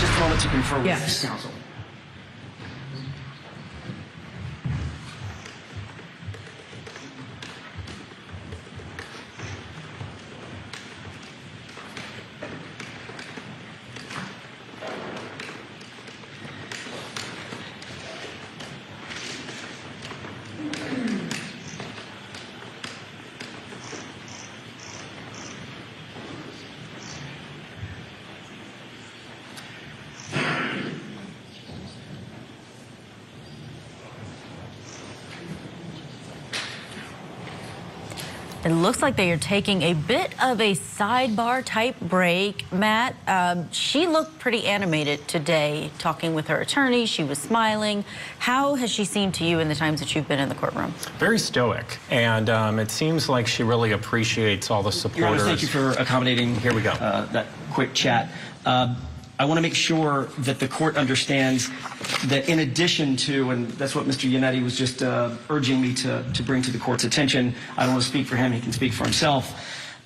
just a moment to confer with Yes. counsel. It looks like they are taking a bit of a sidebar type break. Matt, um, she looked pretty animated today talking with her attorney. She was smiling. How has she seemed to you in the times that you've been in the courtroom? Very stoic, and um, it seems like she really appreciates all the Your Honor, supporters. thank you for accommodating. Here we go. Uh, that quick chat. Uh, I want to make sure that the court understands that in addition to, and that's what Mr. Yannetti was just uh, urging me to, to bring to the court's attention. I don't want to speak for him; he can speak for himself.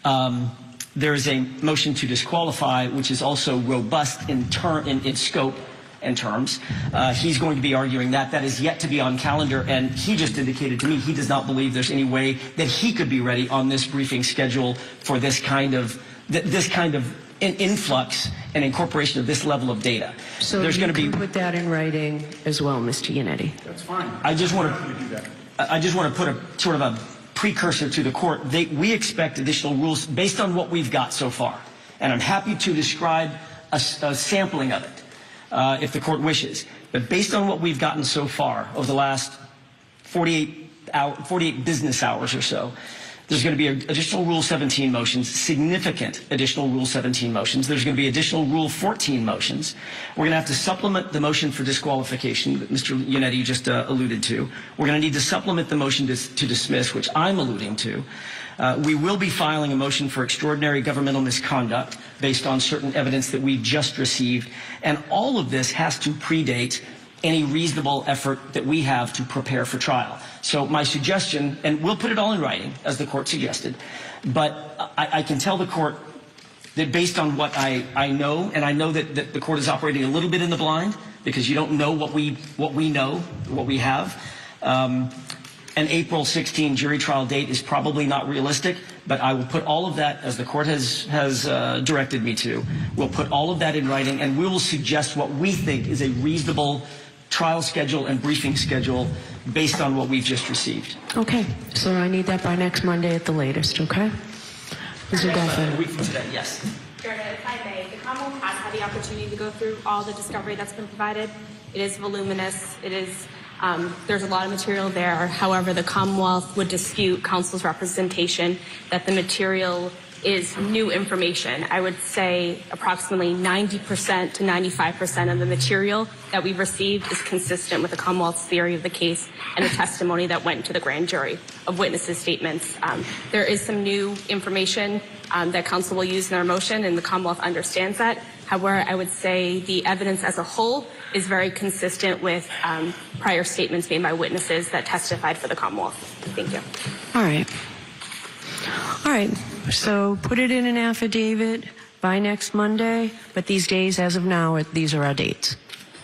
Um, there is a motion to disqualify, which is also robust in term in its scope and terms. Uh, he's going to be arguing that. That is yet to be on calendar, and he just indicated to me he does not believe there's any way that he could be ready on this briefing schedule for this kind of th- this kind of in- influx and incorporation of this level of data. So there's you going to be. can put that in writing as well, Mr. Yannetti. That's fine. I just want to. I just want to put a sort of a precursor to the court. They, we expect additional rules based on what we've got so far, and I'm happy to describe a sampling of it uh, if the court wishes. But based on what we've gotten so far over the last 48 hour, 48 business hours or so. There's going to be additional Rule 17 motions, significant additional Rule 17 motions. There's going to be additional Rule 14 motions. We're going to have to supplement the motion for disqualification that Mr. Yannetti just uh, alluded to. We're going to need to supplement the motion to, to dismiss, which I'm alluding to. Uh, we will be filing a motion for extraordinary governmental misconduct based on certain evidence that we've just received. And all of this has to predate any reasonable effort that we have to prepare for trial. So my suggestion, and we'll put it all in writing, as the court suggested, but I, I can tell the court that based on what I, I know, and I know that, that the court is operating a little bit in the blind because you don't know what we, what we know, what we have. Um, an April 16 jury trial date is probably not realistic, but I will put all of that, as the court has, has uh, directed me to, we'll put all of that in writing and we will suggest what we think is a reasonable trial schedule and briefing schedule based on what we've just received. Okay, so I need that by next Monday at the latest, okay? Mr. A Gelfen. week from today, yes. Your if I may, the Commonwealth has had the opportunity to go through all the discovery that's been provided. It is voluminous. It is, um, there's a lot of material there. However, the Commonwealth would dispute counsel's representation that the material is new information. I would say approximately 90% to 95% of the material that we've received is consistent with the Commonwealth's theory of the case and the testimony that went to the grand jury of witnesses' statements. Um, there is some new information um, that counsel will use in their motion, and the Commonwealth understands that. However, I would say the evidence as a whole is very consistent with um, prior statements made by witnesses that testified for the Commonwealth. Thank you. All right. All right, so put it in an affidavit by next Monday, but these days, as of now, these are our dates.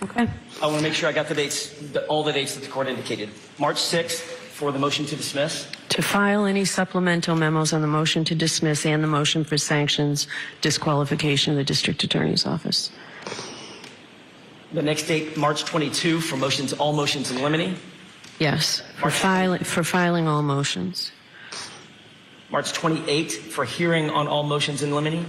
Okay? I want to make sure I got the dates, the, all the dates that the court indicated. March 6th for the motion to dismiss. To file any supplemental memos on the motion to dismiss and the motion for sanctions disqualification of the district attorney's office. The next date, March 22, for motions, all motions in limine. Yes, for March- filing, for filing all motions. March 28 for hearing on all motions in limine.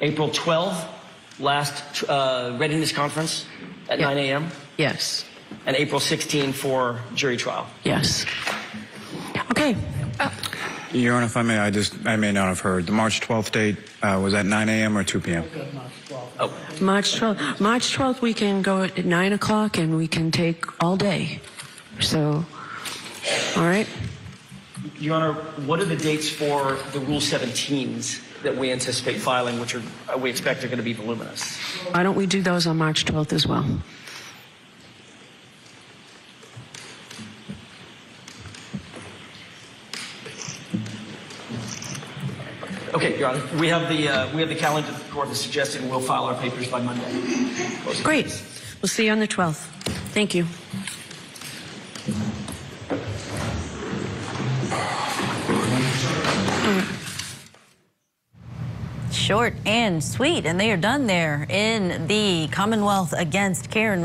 April 12, last uh, readiness conference at Yeah. 9 a.m. Yes, And April 16 for jury trial. yes. Okay, Your Honor, if I may, I just, I may not have heard. The March 12th date, uh, was that 9 a.m. or 2 p.m.? Oh, March 12th, March 12th, we can go at 9 o'clock and we can take all day. So, all right? Your Honor, what are the dates for the Rule 17s that we anticipate filing, which are uh, we expect are going to be voluminous? Why don't we do those on March 12th as well? Okay, Your Honor, we have the uh, we have the calendar the court has suggested. We'll file our papers by Monday. Great. We'll see you on the 12th. Thank you. Short and sweet, and they are done there in the Commonwealth against Karen.